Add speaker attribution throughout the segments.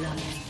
Speaker 1: Blood.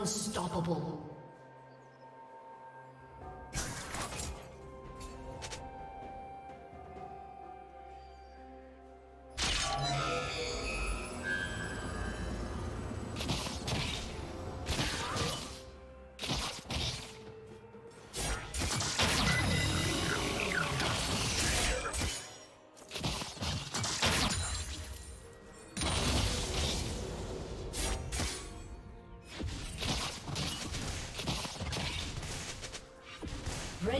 Speaker 1: Unstoppable.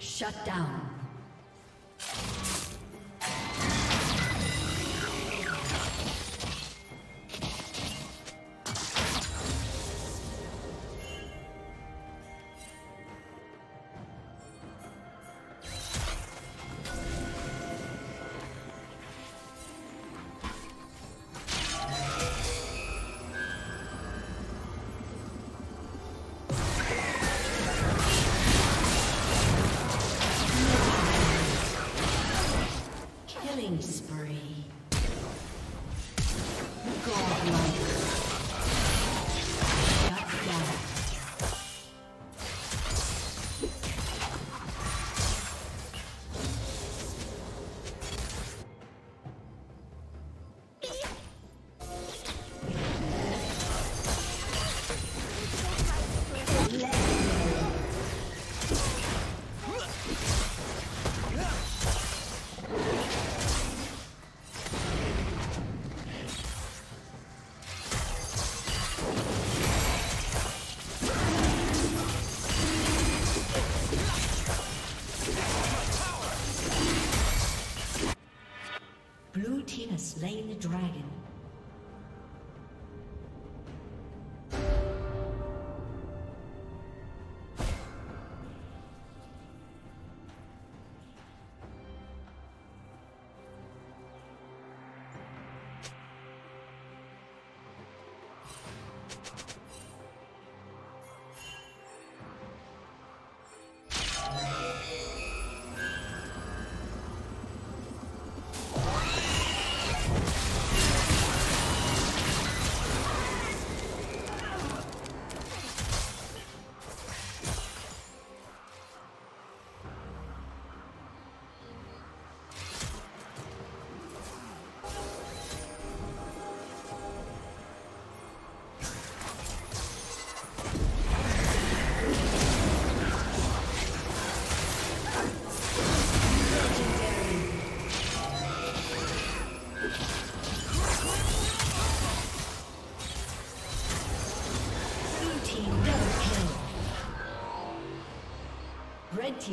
Speaker 1: Shut down. killing spree.